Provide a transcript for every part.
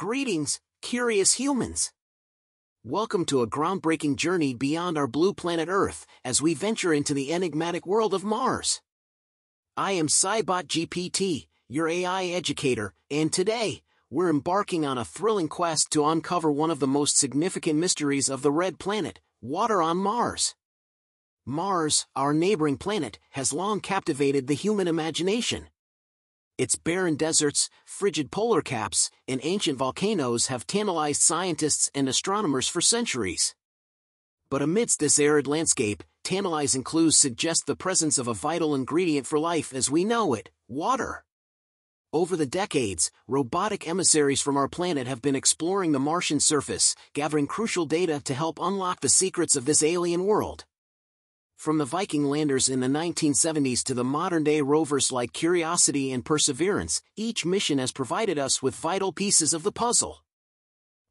Greetings, curious humans. Welcome to a groundbreaking journey beyond our blue planet Earth as we venture into the enigmatic world of Mars. I am SciBot GPT, your AI educator, and today, we're embarking on a thrilling quest to uncover one of the most significant mysteries of the red planet, water on Mars. Mars, our neighboring planet, has long captivated the human imagination. Its barren deserts, frigid polar caps, and ancient volcanoes have tantalized scientists and astronomers for centuries. But amidst this arid landscape, tantalizing clues suggest the presence of a vital ingredient for life as we know it, water. Over the decades, robotic emissaries from our planet have been exploring the Martian surface, gathering crucial data to help unlock the secrets of this alien world. From the Viking landers in the 1970s to the modern-day rovers like Curiosity and Perseverance, each mission has provided us with vital pieces of the puzzle.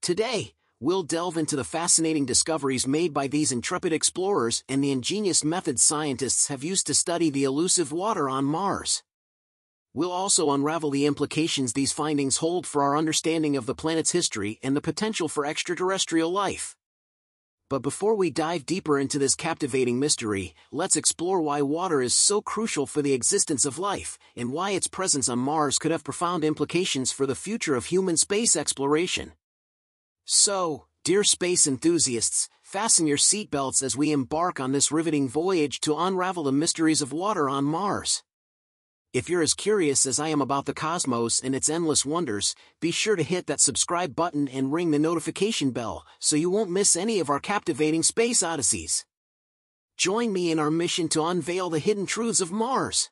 Today, we'll delve into the fascinating discoveries made by these intrepid explorers and the ingenious methods scientists have used to study the elusive water on Mars. We'll also unravel the implications these findings hold for our understanding of the planet's history and the potential for extraterrestrial life. But before we dive deeper into this captivating mystery, let's explore why water is so crucial for the existence of life, and why its presence on Mars could have profound implications for the future of human space exploration. So, dear space enthusiasts, fasten your seatbelts as we embark on this riveting voyage to unravel the mysteries of water on Mars. If you're as curious as I am about the cosmos and its endless wonders, be sure to hit that subscribe button and ring the notification bell so you won't miss any of our captivating space odysseys. Join me in our mission to unveil the hidden truths of Mars.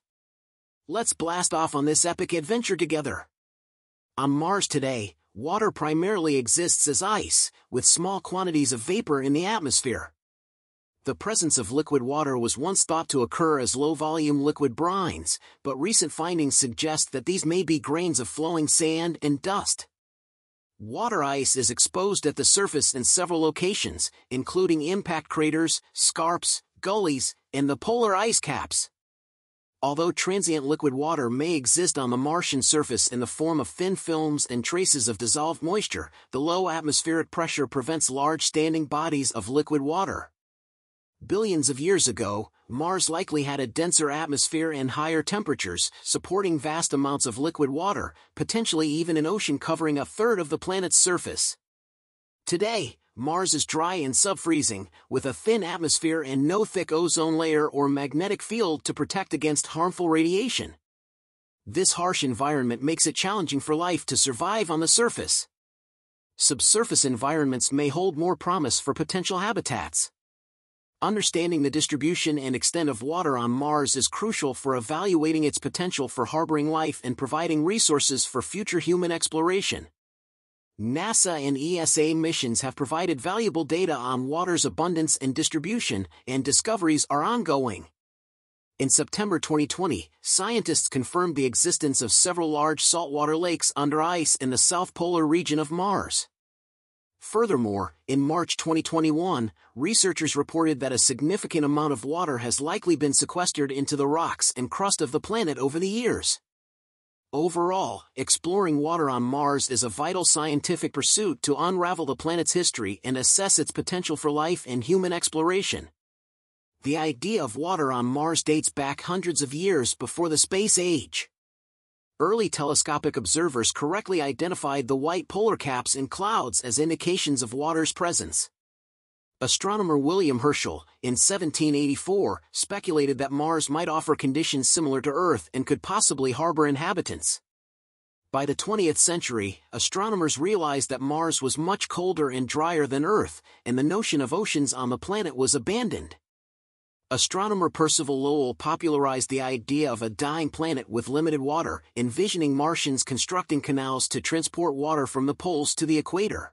Let's blast off on this epic adventure together. On Mars today, water primarily exists as ice, with small quantities of vapor in the atmosphere. The presence of liquid water was once thought to occur as low-volume liquid brines, but recent findings suggest that these may be grains of flowing sand and dust. Water ice is exposed at the surface in several locations, including impact craters, scarps, gullies, and the polar ice caps. Although transient liquid water may exist on the Martian surface in the form of thin films and traces of dissolved moisture, the low atmospheric pressure prevents large standing bodies of liquid water. Billions of years ago, Mars likely had a denser atmosphere and higher temperatures, supporting vast amounts of liquid water, potentially even an ocean covering a third of the planet's surface. Today, Mars is dry and subfreezing, with a thin atmosphere and no thick ozone layer or magnetic field to protect against harmful radiation. This harsh environment makes it challenging for life to survive on the surface. Subsurface environments may hold more promise for potential habitats. Understanding the distribution and extent of water on Mars is crucial for evaluating its potential for harboring life and providing resources for future human exploration. NASA and ESA missions have provided valuable data on water's abundance and distribution, and discoveries are ongoing. In September 2020, scientists confirmed the existence of several large saltwater lakes under ice in the south polar region of Mars. Furthermore, in March 2021, researchers reported that a significant amount of water has likely been sequestered into the rocks and crust of the planet over the years. Overall, exploring water on Mars is a vital scientific pursuit to unravel the planet's history and assess its potential for life and human exploration. The idea of water on Mars dates back hundreds of years before the space age early telescopic observers correctly identified the white polar caps in clouds as indications of water's presence. Astronomer William Herschel, in 1784, speculated that Mars might offer conditions similar to Earth and could possibly harbor inhabitants. By the 20th century, astronomers realized that Mars was much colder and drier than Earth, and the notion of oceans on the planet was abandoned. Astronomer Percival Lowell popularized the idea of a dying planet with limited water, envisioning Martians constructing canals to transport water from the poles to the equator.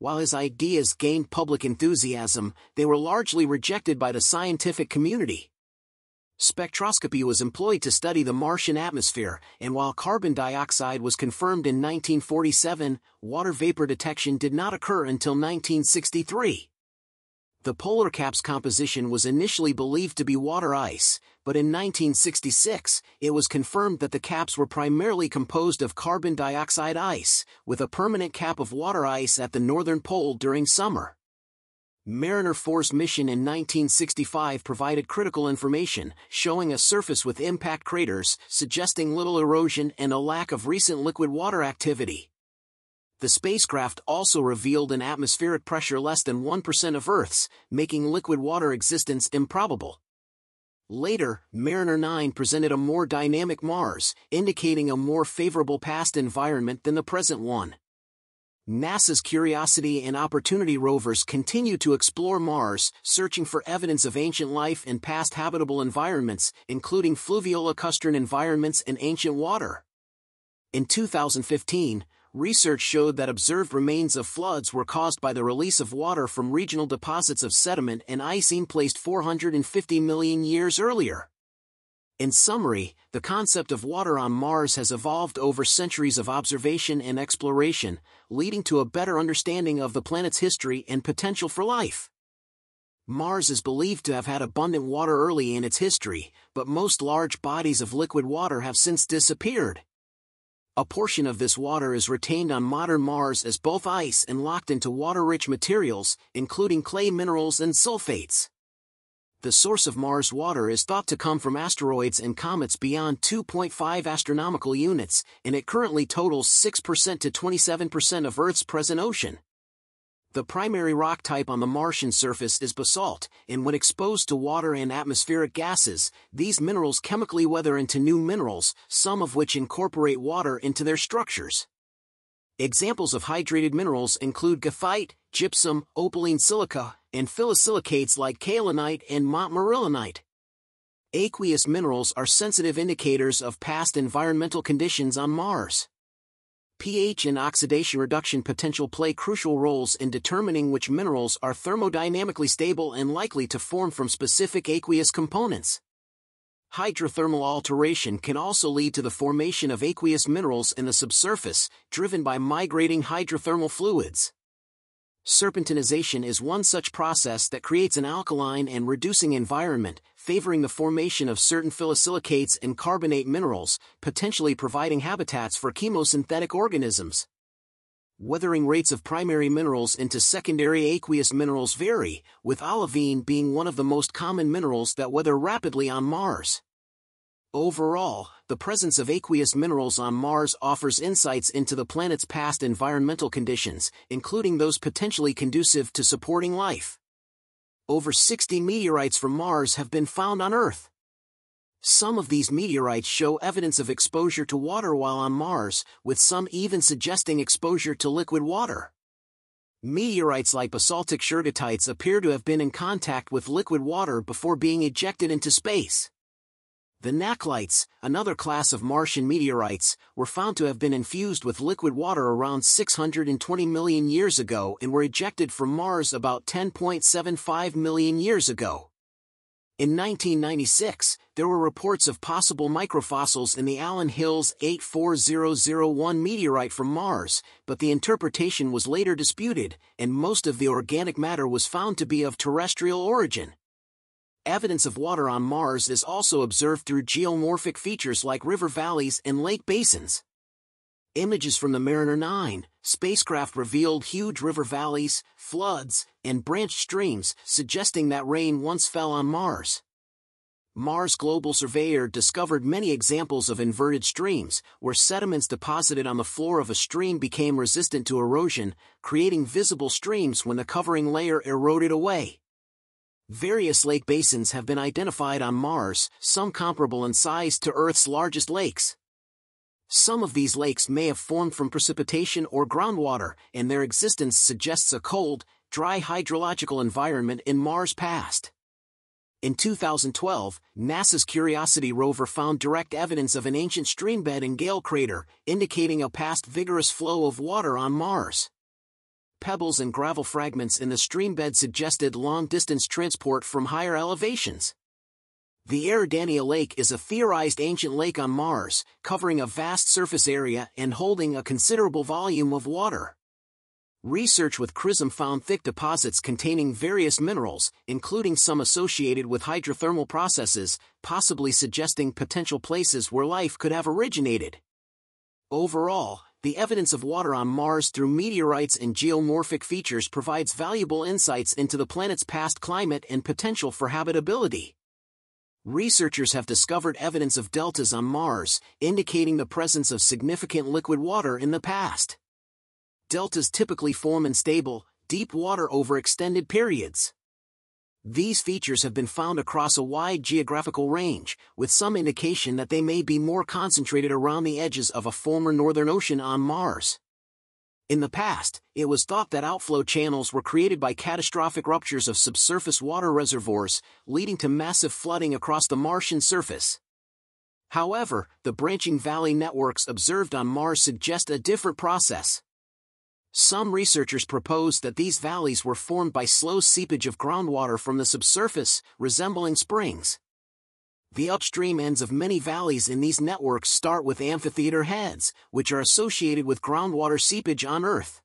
While his ideas gained public enthusiasm, they were largely rejected by the scientific community. Spectroscopy was employed to study the Martian atmosphere, and while carbon dioxide was confirmed in 1947, water vapor detection did not occur until 1963. The polar cap's composition was initially believed to be water ice, but in 1966, it was confirmed that the caps were primarily composed of carbon dioxide ice, with a permanent cap of water ice at the northern pole during summer. Mariner 4's mission in 1965 provided critical information, showing a surface with impact craters, suggesting little erosion and a lack of recent liquid water activity. The spacecraft also revealed an atmospheric pressure less than 1% of Earth's, making liquid water existence improbable. Later, Mariner 9 presented a more dynamic Mars, indicating a more favorable past environment than the present one. NASA's Curiosity and Opportunity rovers continue to explore Mars, searching for evidence of ancient life in past habitable environments, including fluvial-lacustrine environments and ancient water. In 2015, research showed that observed remains of floods were caused by the release of water from regional deposits of sediment and icing placed 450 million years earlier. In summary, the concept of water on Mars has evolved over centuries of observation and exploration, leading to a better understanding of the planet's history and potential for life. Mars is believed to have had abundant water early in its history, but most large bodies of liquid water have since disappeared. A portion of this water is retained on modern Mars as both ice and locked into water-rich materials, including clay minerals and sulfates. The source of Mars water is thought to come from asteroids and comets beyond 2.5 astronomical units, and it currently totals 6% to 27% of Earth's present ocean. The primary rock type on the Martian surface is basalt, and when exposed to water and atmospheric gases, these minerals chemically weather into new minerals, some of which incorporate water into their structures. Examples of hydrated minerals include goethite, gypsum, opaline silica, and phyllosilicates like kaolinite and montmorillonite. Aqueous minerals are sensitive indicators of past environmental conditions on Mars pH and oxidation reduction potential play crucial roles in determining which minerals are thermodynamically stable and likely to form from specific aqueous components. Hydrothermal alteration can also lead to the formation of aqueous minerals in the subsurface, driven by migrating hydrothermal fluids. Serpentinization is one such process that creates an alkaline and reducing environment, favoring the formation of certain phyllosilicates and carbonate minerals, potentially providing habitats for chemosynthetic organisms. Weathering rates of primary minerals into secondary aqueous minerals vary, with olivine being one of the most common minerals that weather rapidly on Mars. Overall, the presence of aqueous minerals on Mars offers insights into the planet's past environmental conditions, including those potentially conducive to supporting life. Over 60 meteorites from Mars have been found on Earth. Some of these meteorites show evidence of exposure to water while on Mars, with some even suggesting exposure to liquid water. Meteorites like basaltic shergottites appear to have been in contact with liquid water before being ejected into space. The Nakhlites, another class of Martian meteorites, were found to have been infused with liquid water around 620 million years ago and were ejected from Mars about 10.75 million years ago. In 1996, there were reports of possible microfossils in the Allan Hills 84001 meteorite from Mars, but the interpretation was later disputed, and most of the organic matter was found to be of terrestrial origin. Evidence of water on Mars is also observed through geomorphic features like river valleys and lake basins. Images from the Mariner 9 spacecraft revealed huge river valleys, floods, and branched streams, suggesting that rain once fell on Mars. Mars Global Surveyor discovered many examples of inverted streams, where sediments deposited on the floor of a stream became resistant to erosion, creating visible streams when the covering layer eroded away. Various lake basins have been identified on Mars, some comparable in size to Earth's largest lakes. Some of these lakes may have formed from precipitation or groundwater, and their existence suggests a cold, dry hydrological environment in Mars past. In 2012, NASA's Curiosity rover found direct evidence of an ancient streambed in Gale Crater, indicating a past vigorous flow of water on Mars pebbles and gravel fragments in the streambed suggested long-distance transport from higher elevations. The Eridania Lake is a theorized ancient lake on Mars, covering a vast surface area and holding a considerable volume of water. Research with CRISM found thick deposits containing various minerals, including some associated with hydrothermal processes, possibly suggesting potential places where life could have originated. Overall, the evidence of water on Mars through meteorites and geomorphic features provides valuable insights into the planet's past climate and potential for habitability. Researchers have discovered evidence of deltas on Mars, indicating the presence of significant liquid water in the past deltas typically form in stable, deep water over extended periods. These features have been found across a wide geographical range, with some indication that they may be more concentrated around the edges of a former northern ocean on Mars. In the past, it was thought that outflow channels were created by catastrophic ruptures of subsurface water reservoirs, leading to massive flooding across the Martian surface. However, the branching valley networks observed on Mars suggest a different process. Some researchers propose that these valleys were formed by slow seepage of groundwater from the subsurface, resembling springs. The upstream ends of many valleys in these networks start with amphitheater heads, which are associated with groundwater seepage on Earth.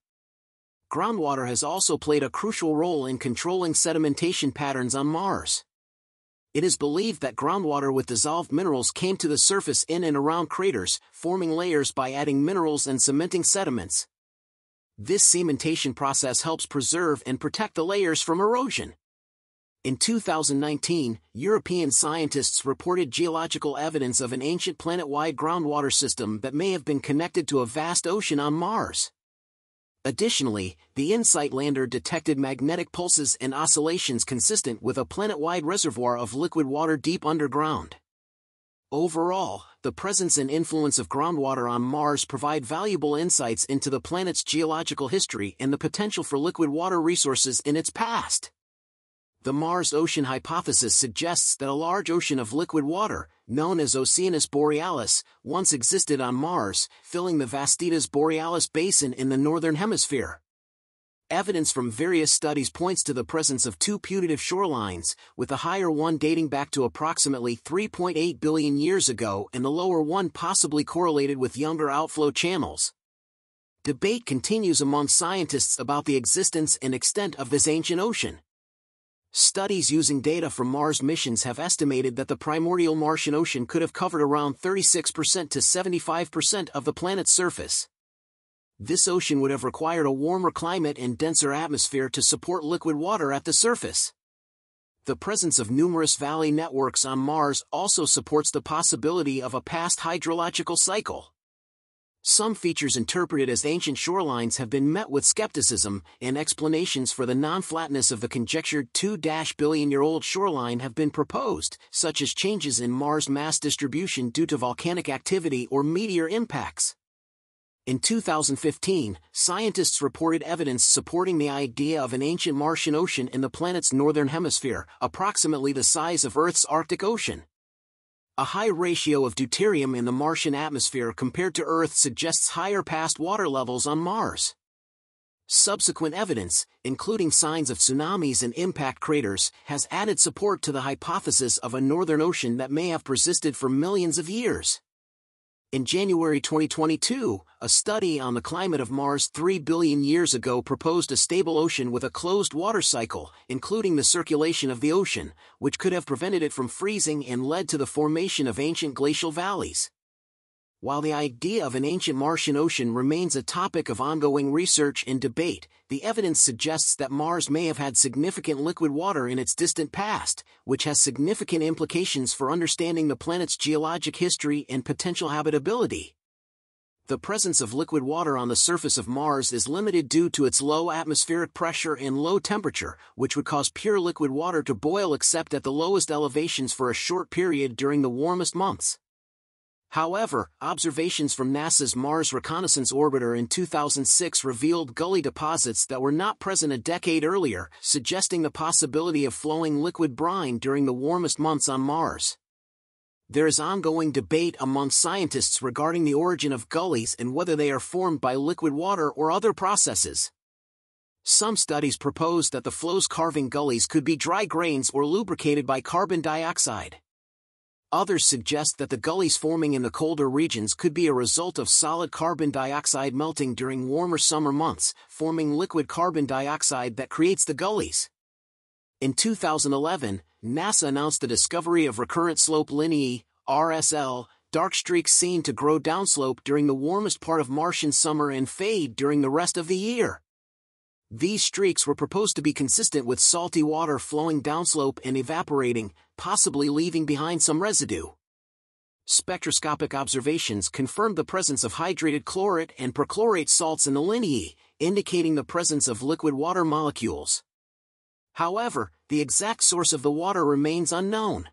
Groundwater has also played a crucial role in controlling sedimentation patterns on Mars. It is believed that groundwater with dissolved minerals came to the surface in and around craters, forming layers by adding minerals and cementing sediments, this cementation process helps preserve and protect the layers from erosion. In 2019, European scientists reported geological evidence of an ancient planet-wide groundwater system that may have been connected to a vast ocean on Mars. Additionally, the InSight lander detected magnetic pulses and oscillations consistent with a planet-wide reservoir of liquid water deep underground. Overall, the presence and influence of groundwater on Mars provide valuable insights into the planet's geological history and the potential for liquid water resources in its past. The Mars ocean hypothesis suggests that a large ocean of liquid water, known as Oceanus Borealis, once existed on Mars, filling the Vastitas Borealis basin in the northern hemisphere. Evidence from various studies points to the presence of two putative shorelines, with the higher one dating back to approximately 3.8 billion years ago and the lower one possibly correlated with younger outflow channels. Debate continues among scientists about the existence and extent of this ancient ocean. Studies using data from Mars missions have estimated that the primordial Martian ocean could have covered around 36% to 75% of the planet's surface this ocean would have required a warmer climate and denser atmosphere to support liquid water at the surface. The presence of numerous valley networks on Mars also supports the possibility of a past hydrological cycle. Some features interpreted as ancient shorelines have been met with skepticism, and explanations for the non-flatness of the conjectured 2-billion-year-old shoreline have been proposed, such as changes in Mars mass distribution due to volcanic activity or meteor impacts. In 2015, scientists reported evidence supporting the idea of an ancient Martian ocean in the planet's northern hemisphere, approximately the size of Earth's Arctic Ocean. A high ratio of deuterium in the Martian atmosphere compared to Earth suggests higher past water levels on Mars. Subsequent evidence, including signs of tsunamis and impact craters, has added support to the hypothesis of a northern ocean that may have persisted for millions of years. In January 2022, a study on the climate of Mars 3 billion years ago proposed a stable ocean with a closed water cycle, including the circulation of the ocean, which could have prevented it from freezing and led to the formation of ancient glacial valleys. While the idea of an ancient Martian ocean remains a topic of ongoing research and debate, the evidence suggests that Mars may have had significant liquid water in its distant past, which has significant implications for understanding the planet's geologic history and potential habitability. The presence of liquid water on the surface of Mars is limited due to its low atmospheric pressure and low temperature, which would cause pure liquid water to boil except at the lowest elevations for a short period during the warmest months. However, observations from NASA's Mars Reconnaissance Orbiter in 2006 revealed gully deposits that were not present a decade earlier, suggesting the possibility of flowing liquid brine during the warmest months on Mars. There is ongoing debate among scientists regarding the origin of gullies and whether they are formed by liquid water or other processes. Some studies propose that the flows carving gullies could be dry grains or lubricated by carbon dioxide. Others suggest that the gullies forming in the colder regions could be a result of solid carbon dioxide melting during warmer summer months, forming liquid carbon dioxide that creates the gullies. In 2011, NASA announced the discovery of recurrent slope lineae, RSL, dark streaks seen to grow downslope during the warmest part of Martian summer and fade during the rest of the year. These streaks were proposed to be consistent with salty water flowing downslope and evaporating, possibly leaving behind some residue. Spectroscopic observations confirmed the presence of hydrated chlorate and perchlorate salts in the lineae, indicating the presence of liquid water molecules. However, the exact source of the water remains unknown.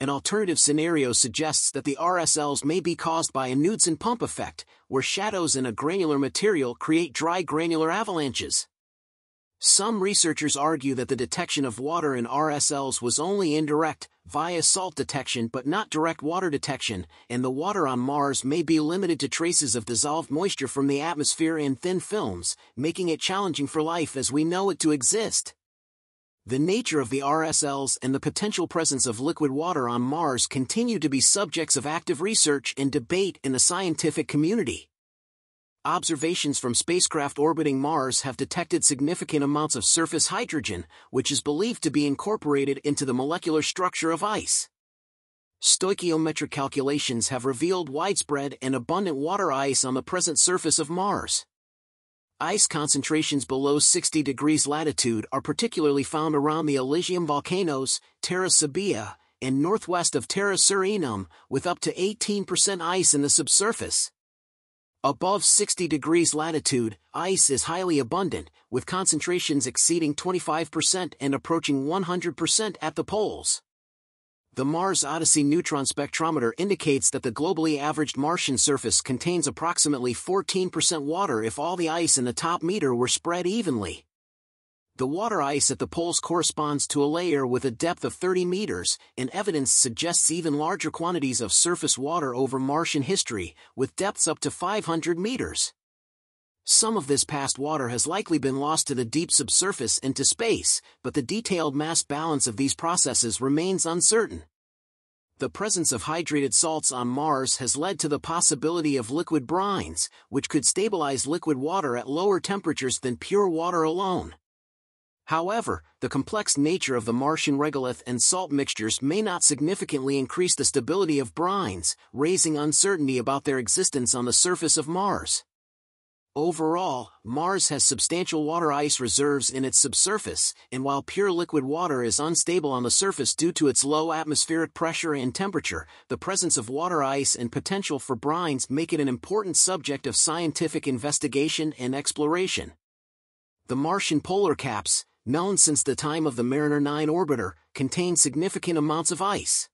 An alternative scenario suggests that the RSLs may be caused by a Knudsen pump effect, where shadows in a granular material create dry granular avalanches. Some researchers argue that the detection of water in RSLs was only indirect, via salt detection but not direct water detection, and the water on Mars may be limited to traces of dissolved moisture from the atmosphere and thin films, making it challenging for life as we know it to exist. The nature of the RSLs and the potential presence of liquid water on Mars continue to be subjects of active research and debate in the scientific community. Observations from spacecraft orbiting Mars have detected significant amounts of surface hydrogen, which is believed to be incorporated into the molecular structure of ice. Stoichiometric calculations have revealed widespread and abundant water ice on the present surface of Mars. Ice concentrations below 60 degrees latitude are particularly found around the Elysium volcanoes, Terra Sabaea, and northwest of Terra Sirenum, with up to 18% ice in the subsurface. Above 60 degrees latitude, ice is highly abundant, with concentrations exceeding 25% and approaching 100% at the poles. The Mars Odyssey neutron spectrometer indicates that the globally averaged Martian surface contains approximately 14% water if all the ice in the top meter were spread evenly. The water ice at the poles corresponds to a layer with a depth of 30 meters, and evidence suggests even larger quantities of surface water over Martian history, with depths up to 500 meters. Some of this past water has likely been lost to the deep subsurface and to space, but the detailed mass balance of these processes remains uncertain. The presence of hydrated salts on Mars has led to the possibility of liquid brines, which could stabilize liquid water at lower temperatures than pure water alone. However, the complex nature of the Martian regolith and salt mixtures may not significantly increase the stability of brines, raising uncertainty about their existence on the surface of Mars. Overall, Mars has substantial water ice reserves in its subsurface, and while pure liquid water is unstable on the surface due to its low atmospheric pressure and temperature, the presence of water ice and potential for brines make it an important subject of scientific investigation and exploration. The Martian polar caps, known since the time of the Mariner 9 orbiter, contain significant amounts of ice.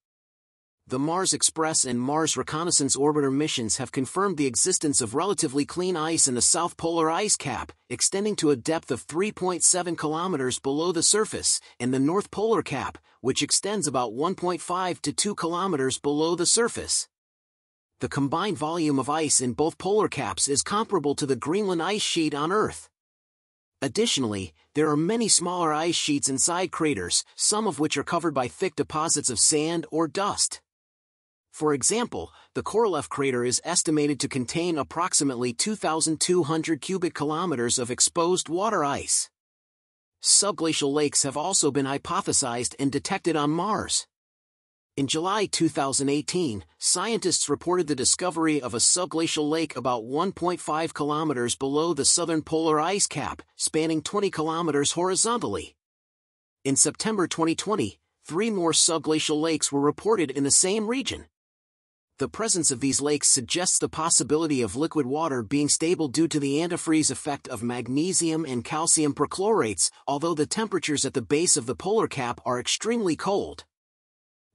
The Mars Express and Mars Reconnaissance Orbiter missions have confirmed the existence of relatively clean ice in the South Polar Ice Cap, extending to a depth of 3.7 kilometers below the surface, and the North Polar Cap, which extends about 1.5 to 2 kilometers below the surface. The combined volume of ice in both polar caps is comparable to the Greenland ice sheet on Earth. Additionally, there are many smaller ice sheets inside craters, some of which are covered by thick deposits of sand or dust. For example, the Korolev crater is estimated to contain approximately 2,200 cubic kilometers of exposed water ice. Subglacial lakes have also been hypothesized and detected on Mars. In July 2018, scientists reported the discovery of a subglacial lake about 1.5 kilometers below the southern polar ice cap, spanning 20 kilometers horizontally. In September 2020, three more subglacial lakes were reported in the same region. The presence of these lakes suggests the possibility of liquid water being stable due to the antifreeze effect of magnesium and calcium perchlorates, although the temperatures at the base of the polar cap are extremely cold.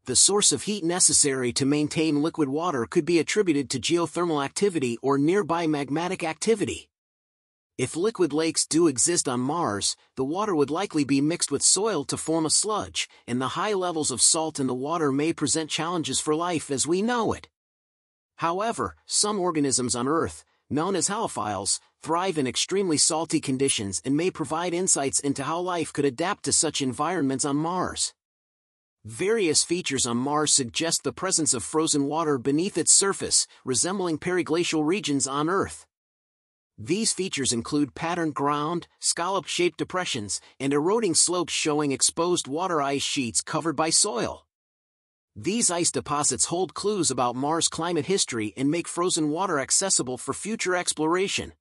The source of heat necessary to maintain liquid water could be attributed to geothermal activity or nearby magmatic activity. If liquid lakes do exist on Mars, the water would likely be mixed with soil to form a sludge, and the high levels of salt in the water may present challenges for life as we know it. However, some organisms on Earth, known as halophiles, thrive in extremely salty conditions and may provide insights into how life could adapt to such environments on Mars. Various features on Mars suggest the presence of frozen water beneath its surface, resembling periglacial regions on Earth. These features include patterned ground, scallop-shaped depressions, and eroding slopes showing exposed water ice sheets covered by soil. These ice deposits hold clues about Mars' climate history and make frozen water accessible for future exploration.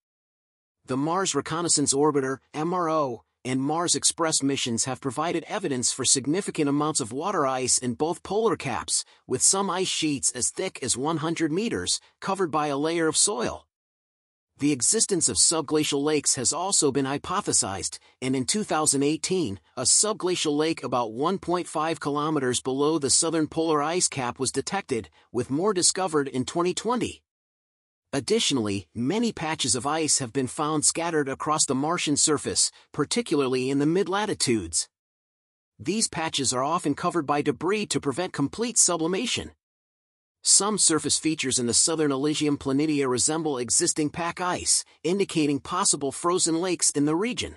The Mars Reconnaissance Orbiter, MRO, and Mars Express missions have provided evidence for significant amounts of water ice in both polar caps, with some ice sheets as thick as 100 meters, covered by a layer of soil. The existence of subglacial lakes has also been hypothesized, and in 2018, a subglacial lake about 1.5 kilometers below the southern polar ice cap was detected, with more discovered in 2020. Additionally, many patches of ice have been found scattered across the Martian surface, particularly in the mid-latitudes. These patches are often covered by debris to prevent complete sublimation. Some surface features in the southern Elysium planitia resemble existing pack ice, indicating possible frozen lakes in the region.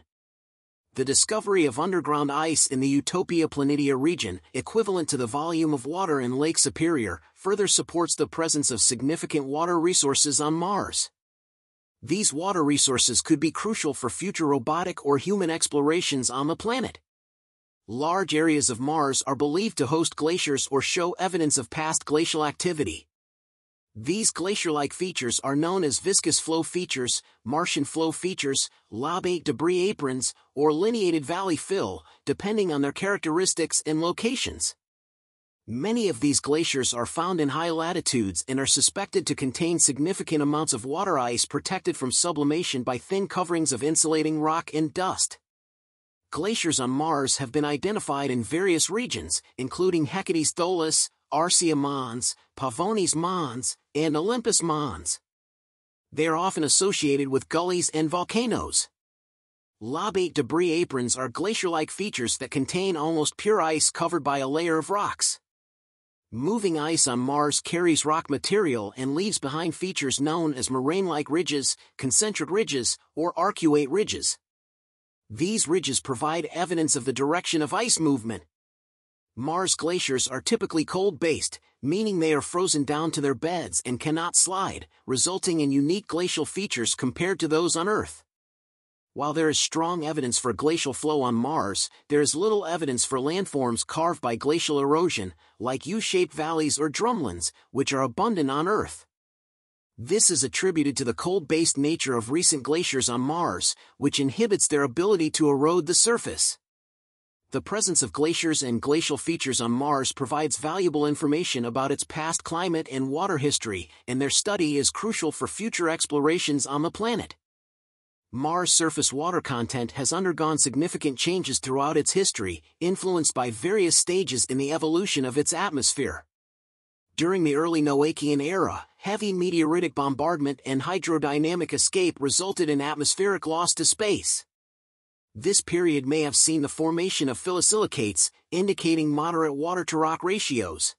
The discovery of underground ice in the Utopia planitia region, equivalent to the volume of water in Lake Superior, further supports the presence of significant water resources on Mars. These water resources could be crucial for future robotic or human explorations on the planet large areas of Mars are believed to host glaciers or show evidence of past glacial activity. These glacier-like features are known as viscous flow features, Martian flow features, lobate debris aprons, or lineated valley fill, depending on their characteristics and locations. Many of these glaciers are found in high latitudes and are suspected to contain significant amounts of water ice protected from sublimation by thin coverings of insulating rock and dust glaciers on Mars have been identified in various regions, including Hecates Tholus, Arsia Mons, Pavonis Mons, and Olympus Mons. They are often associated with gullies and volcanoes. Lobate debris aprons are glacier-like features that contain almost pure ice covered by a layer of rocks. Moving ice on Mars carries rock material and leaves behind features known as moraine-like ridges, concentric ridges, or arcuate ridges. These ridges provide evidence of the direction of ice movement. Mars glaciers are typically cold-based, meaning they are frozen down to their beds and cannot slide, resulting in unique glacial features compared to those on Earth. While there is strong evidence for glacial flow on Mars, there is little evidence for landforms carved by glacial erosion, like U-shaped valleys or drumlins, which are abundant on Earth. This is attributed to the cold-based nature of recent glaciers on Mars, which inhibits their ability to erode the surface. The presence of glaciers and glacial features on Mars provides valuable information about its past climate and water history, and their study is crucial for future explorations on the planet. Mars' surface water content has undergone significant changes throughout its history, influenced by various stages in the evolution of its atmosphere. During the early Noachian era, heavy meteoritic bombardment and hydrodynamic escape resulted in atmospheric loss to space. This period may have seen the formation of phyllosilicates, indicating moderate water-to-rock ratios.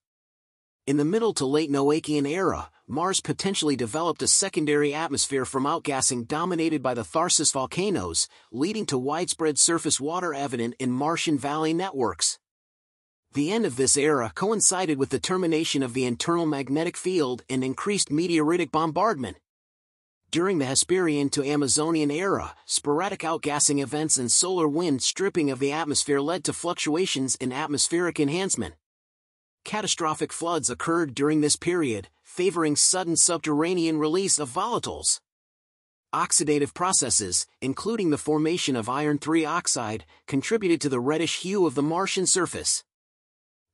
In the middle to late Noachian era, Mars potentially developed a secondary atmosphere from outgassing dominated by the Tharsis volcanoes, leading to widespread surface water evident in Martian valley networks. The end of this era coincided with the termination of the internal magnetic field and increased meteoritic bombardment. During the Hesperian to Amazonian era, sporadic outgassing events and solar wind stripping of the atmosphere led to fluctuations in atmospheric enhancement. Catastrophic floods occurred during this period, favoring sudden subterranean release of volatiles. Oxidative processes, including the formation of iron 3 oxide, contributed to the reddish hue of the Martian surface.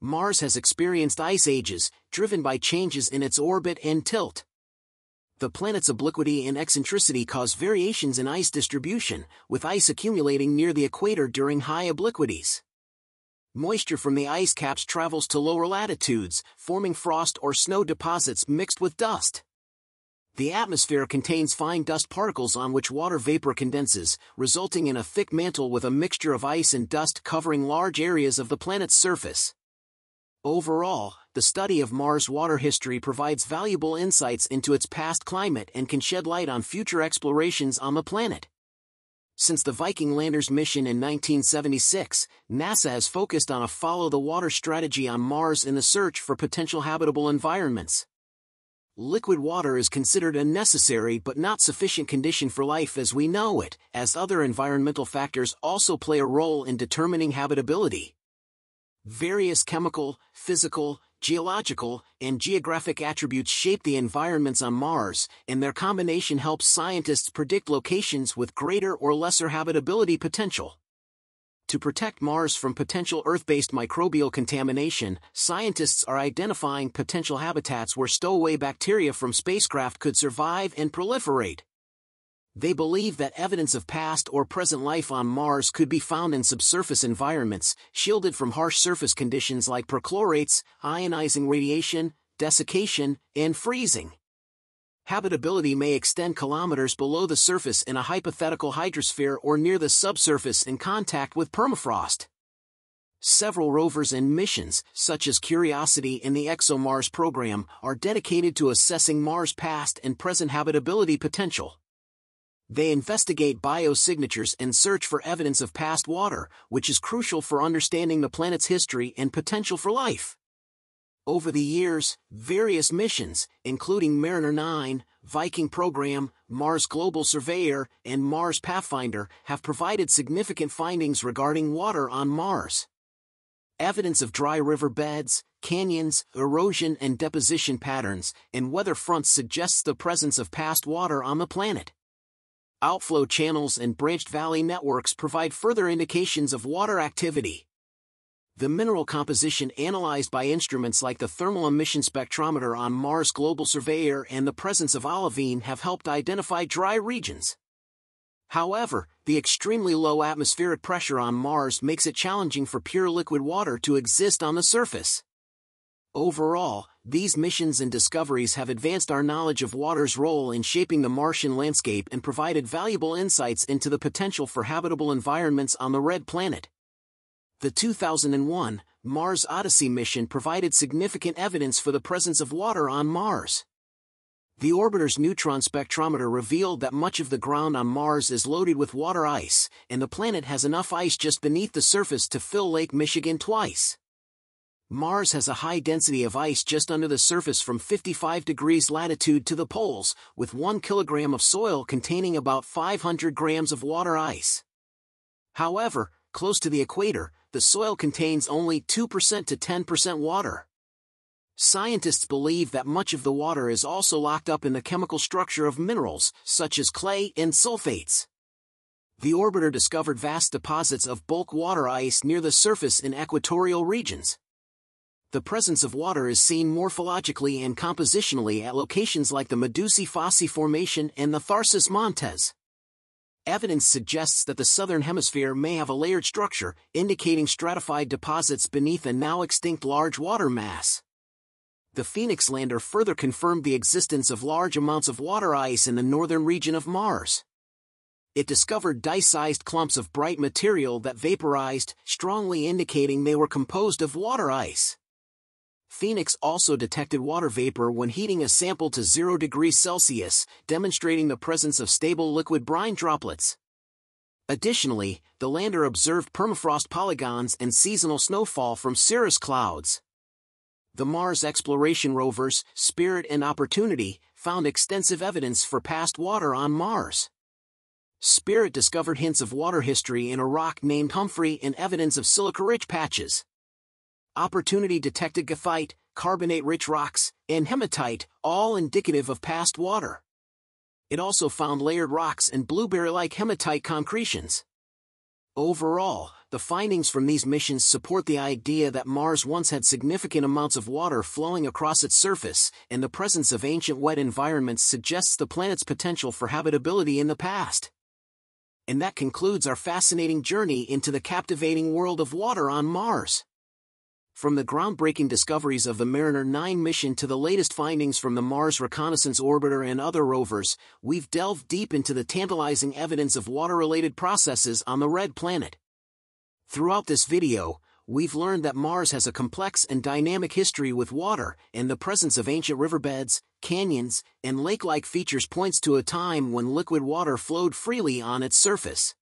Mars has experienced ice ages, driven by changes in its orbit and tilt. The planet's obliquity and eccentricity cause variations in ice distribution, with ice accumulating near the equator during high obliquities. Moisture from the ice caps travels to lower latitudes, forming frost or snow deposits mixed with dust. The atmosphere contains fine dust particles on which water vapor condenses, resulting in a thick mantle with a mixture of ice and dust covering large areas of the planet's surface. Overall, the study of Mars' water history provides valuable insights into its past climate and can shed light on future explorations on the planet. Since the Viking lander's mission in 1976, NASA has focused on a follow-the-water strategy on Mars in the search for potential habitable environments. Liquid water is considered a necessary but not sufficient condition for life as we know it, as other environmental factors also play a role in determining habitability. Various chemical, physical, geological, and geographic attributes shape the environments on Mars, and their combination helps scientists predict locations with greater or lesser habitability potential. To protect Mars from potential Earth-based microbial contamination, scientists are identifying potential habitats where stowaway bacteria from spacecraft could survive and proliferate. They believe that evidence of past or present life on Mars could be found in subsurface environments, shielded from harsh surface conditions like perchlorates, ionizing radiation, desiccation, and freezing. Habitability may extend kilometers below the surface in a hypothetical hydrosphere or near the subsurface in contact with permafrost. Several rovers and missions, such as Curiosity and the ExoMars program, are dedicated to assessing Mars' past and present habitability potential. They investigate biosignatures and search for evidence of past water, which is crucial for understanding the planet's history and potential for life. Over the years, various missions, including Mariner 9, Viking Program, Mars Global Surveyor, and Mars Pathfinder, have provided significant findings regarding water on Mars. Evidence of dry river beds, canyons, erosion and deposition patterns, and weather fronts suggests the presence of past water on the planet. Outflow channels and branched valley networks provide further indications of water activity. The mineral composition analyzed by instruments like the Thermal Emission Spectrometer on Mars Global Surveyor and the presence of olivine have helped identify dry regions. However, the extremely low atmospheric pressure on Mars makes it challenging for pure liquid water to exist on the surface. Overall, these missions and discoveries have advanced our knowledge of water's role in shaping the Martian landscape and provided valuable insights into the potential for habitable environments on the Red Planet. The 2001 Mars Odyssey mission provided significant evidence for the presence of water on Mars. The orbiter's neutron spectrometer revealed that much of the ground on Mars is loaded with water ice, and the planet has enough ice just beneath the surface to fill Lake Michigan twice. Mars has a high density of ice just under the surface from 55 degrees latitude to the poles, with 1 kilogram of soil containing about 500 grams of water ice. However, close to the equator, the soil contains only 2% to 10% water. Scientists believe that much of the water is also locked up in the chemical structure of minerals, such as clay and sulfates. The orbiter discovered vast deposits of bulk water ice near the surface in equatorial regions the presence of water is seen morphologically and compositionally at locations like the Medusae Fossae Formation and the Tharsis Montes. Evidence suggests that the southern hemisphere may have a layered structure, indicating stratified deposits beneath a now extinct large water mass. The Phoenix lander further confirmed the existence of large amounts of water ice in the northern region of Mars. It discovered dice-sized clumps of bright material that vaporized, strongly indicating they were composed of water ice. Phoenix also detected water vapor when heating a sample to 0 degrees Celsius, demonstrating the presence of stable liquid brine droplets. Additionally, the lander observed permafrost polygons and seasonal snowfall from cirrus clouds. The Mars exploration rovers, Spirit and Opportunity, found extensive evidence for past water on Mars. Spirit discovered hints of water history in a rock named Humphrey and evidence of silica-rich patches. Opportunity detected goethite, carbonate-rich rocks, and hematite, all indicative of past water. It also found layered rocks and blueberry-like hematite concretions. Overall, the findings from these missions support the idea that Mars once had significant amounts of water flowing across its surface, and the presence of ancient wet environments suggests the planet's potential for habitability in the past. And that concludes our fascinating journey into the captivating world of water on Mars. From the groundbreaking discoveries of the Mariner 9 mission to the latest findings from the Mars Reconnaissance Orbiter and other rovers, we've delved deep into the tantalizing evidence of water-related processes on the Red Planet. Throughout this video, we've learned that Mars has a complex and dynamic history with water, and the presence of ancient riverbeds, canyons, and lake-like features points to a time when liquid water flowed freely on its surface.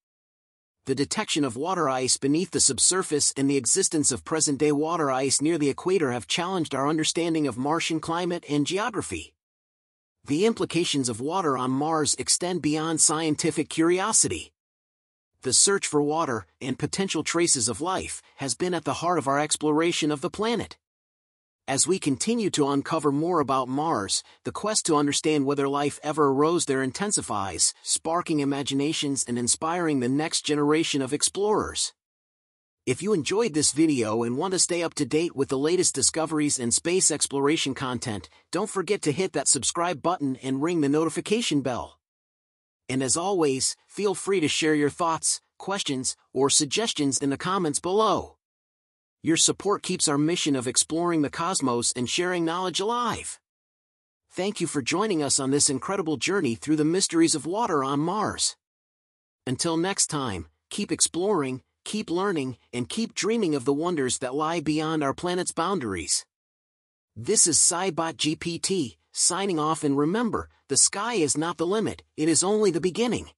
The detection of water ice beneath the subsurface and the existence of present-day water ice near the equator have challenged our understanding of Martian climate and geography. The implications of water on Mars extend beyond scientific curiosity. The search for water and potential traces of life has been at the heart of our exploration of the planet. As we continue to uncover more about Mars, the quest to understand whether life ever arose there intensifies, sparking imaginations and inspiring the next generation of explorers. If you enjoyed this video and want to stay up to date with the latest discoveries and space exploration content, don't forget to hit that subscribe button and ring the notification bell. And as always, feel free to share your thoughts, questions, or suggestions in the comments below. Your support keeps our mission of exploring the cosmos and sharing knowledge alive. Thank you for joining us on this incredible journey through the mysteries of water on Mars. Until next time, keep exploring, keep learning, and keep dreaming of the wonders that lie beyond our planet's boundaries. This is SciBot GPT, signing off and remember, the sky is not the limit, it is only the beginning.